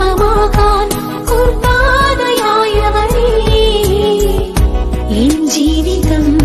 न् कुर्बादयव इञ्जीरिकम्